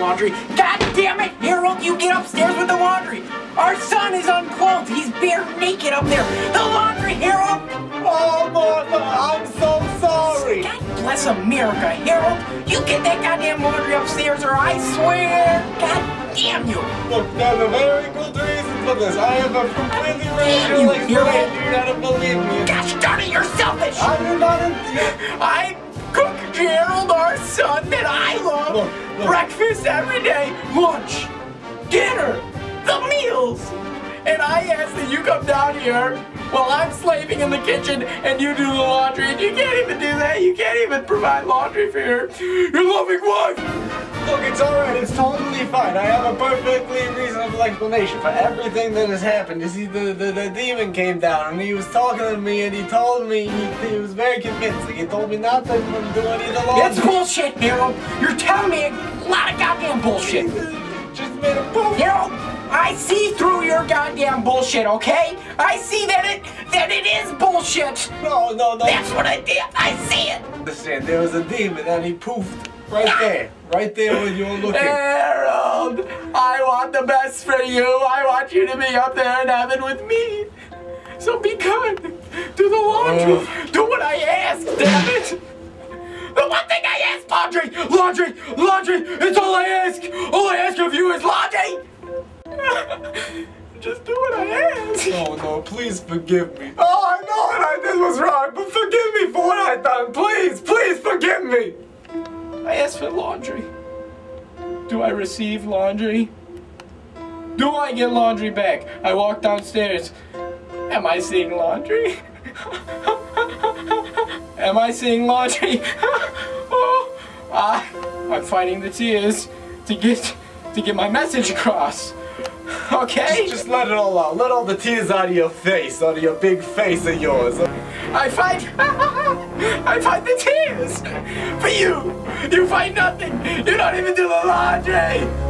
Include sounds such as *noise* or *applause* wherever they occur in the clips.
laundry. God damn it, Harold, you get upstairs with the laundry. Our son is unclothed. He's bare naked up there. The laundry, Harold. Oh, Martha, I'm so sorry. God bless America, Harold. You get that goddamn laundry upstairs or I swear, God damn you. Look, there's a very good reason for this. I have a completely you, rational explanation. You gotta believe me. Gosh darn it, you're selfish. I do not. I cook *laughs* Gerald, our son, that I love. Look, look. Breakfast every day, lunch, dinner, the meals. And I ask that you come down here while I'm slaving in the kitchen and you do the laundry. And you can't even do that. You can't even provide laundry for your, your loving wife. Look, it's alright. It's totally fine. I have a perfectly reasonable explanation for everything that has happened. You see, the, the, the demon came down and he was talking to me and he told me, he, he was very convincing. He told me not to do any of the laundry. That's bullshit, Harold. You're telling me a lot of goddamn bullshit. Just made a poof. I see through your goddamn bullshit, okay? I see that it that it is bullshit. No, no, no. That's what I did. I see it. Understand, there was a demon and he poofed right there. Right there where you were looking. Harold, I want the best for you. I want you to be up there in heaven with me. So be good. Do the laundry. Ugh. Do what I ask, damn it. The one thing I ask, laundry, laundry, laundry. It's all I ask. All I ask of you is laundry. *laughs* Just do what I ask. Oh no, please forgive me. Oh, I know what I did was wrong, but forgive me for what I done. Please, please forgive me. I asked for laundry. Do I receive laundry? Do I get laundry back? I walk downstairs. Am I seeing laundry? *laughs* Am I seeing laundry? *laughs* oh, I, I'm fighting the tears to get to get my message across. Okay? Just let it all out. Let all the tears out of your face, out of your big face of yours. I fight. *laughs* I fight the tears for you. You fight nothing. You don't even do the laundry.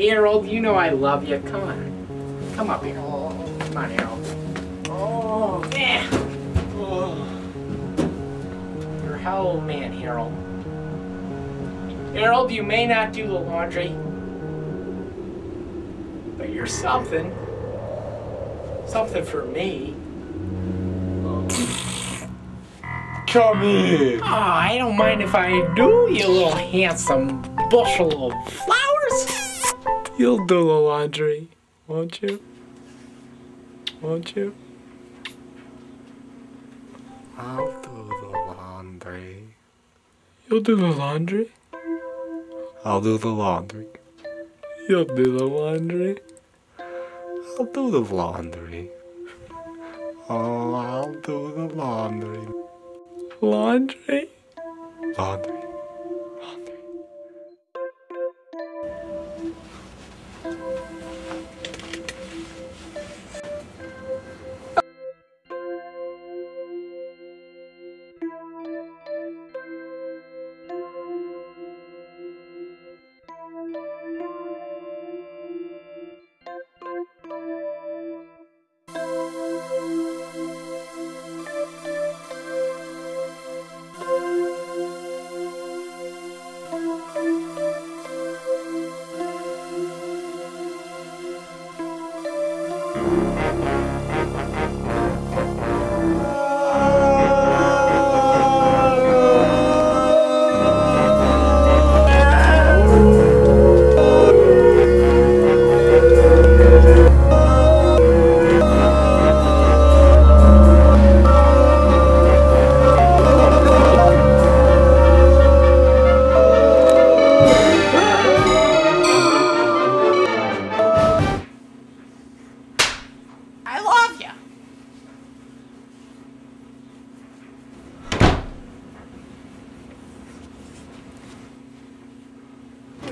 Harold, you know I love you. Come on. Come up here. Come on, Harold. Oh, Yeah. oh. You're a hell of a man, Harold. Harold, you may not do the laundry, but you're something. Something for me. Come here. Oh, I don't mind if I do, you little handsome bushel of flowers. You'll do the laundry, won't you? Won't you? I'll do the laundry. You'll do the laundry? I'll do the laundry. You'll do the laundry? I'll do the laundry. Oh, I'll do the laundry. Laundry? Laundry.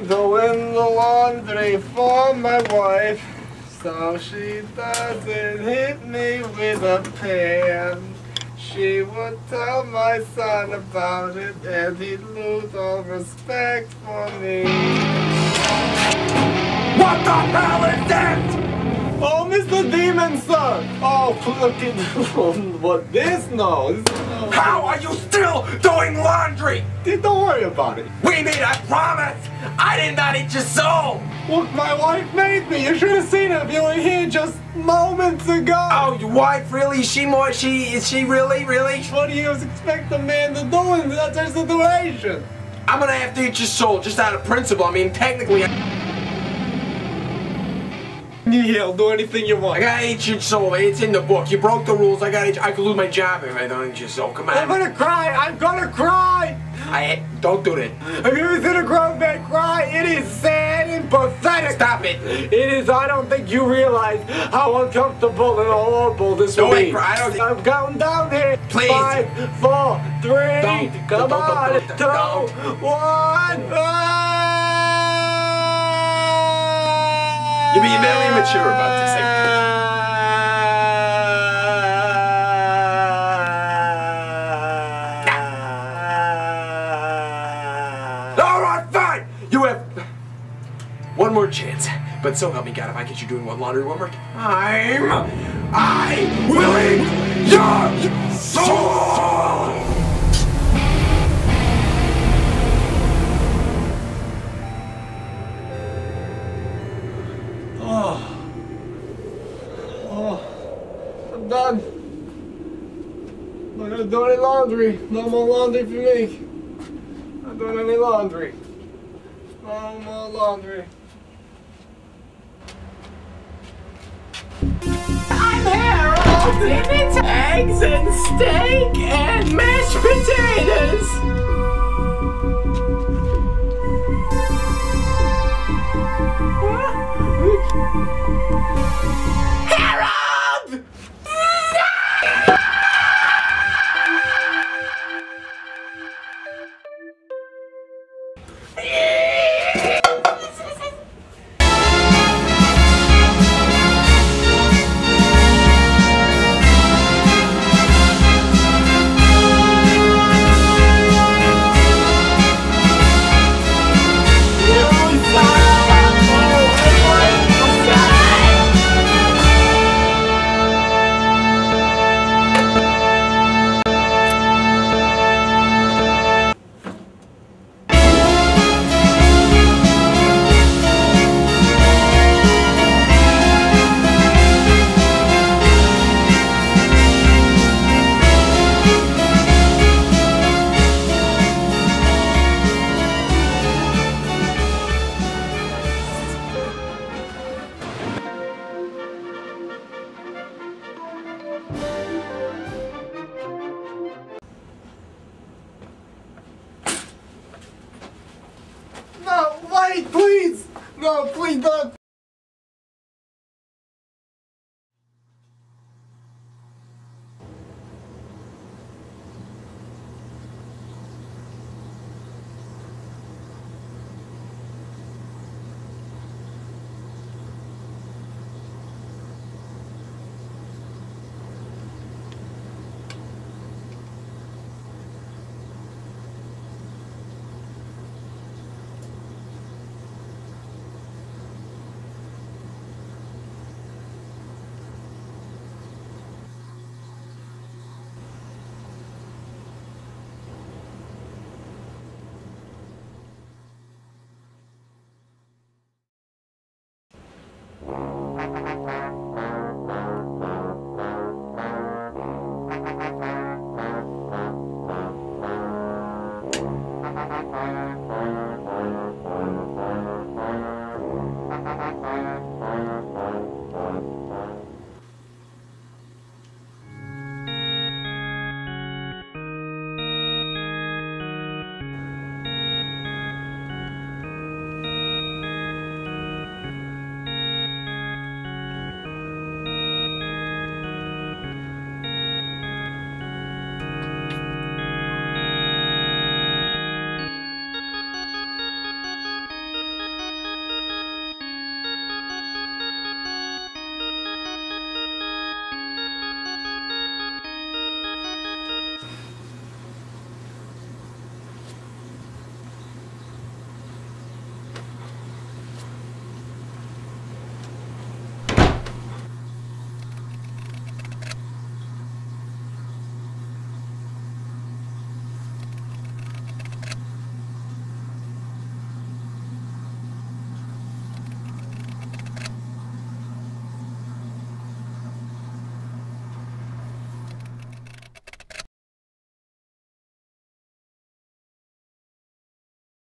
Doing the laundry for my wife. So she doesn't hit me with a pan. She would tell my son about it and he'd lose all respect for me. What the hell? Oh, the Demon Son! Oh, look at *laughs* what this knows. How are you still doing laundry? Don't worry about it. We made a promise. I did not eat your soul. Look, my wife made me. You should have seen her if you were here just moments ago. Oh, your wife really? Is she more? She is she really? Really? What do you expect a man to do in such a situation? I'm gonna have to eat your soul just out of principle. I mean, technically, I, I'll do anything you want. I eat your soul. It's in the book. You broke the rules. I gotta. I could lose my job if I don't your soul. Come on. I'm gonna cry. I'm gonna cry. I don't do that. Have you ever seen a grown man cry? It is sad and pathetic. Stop it. It is. I don't think you realize how uncomfortable and horrible this will be. I don't I'm counting down here. Please. Five, four, three. Don't. Come Don't, don't, on. don't, Two, don't. one. Ah! You're being very immature about this thing. *laughs* All right, fine. You have one more chance. But so help me God, if I get you doing one laundry one more time, I will eat your laundry. No more laundry for me. Not doing any laundry. No more laundry. I'm Harold, eggs and steak and mashed potatoes.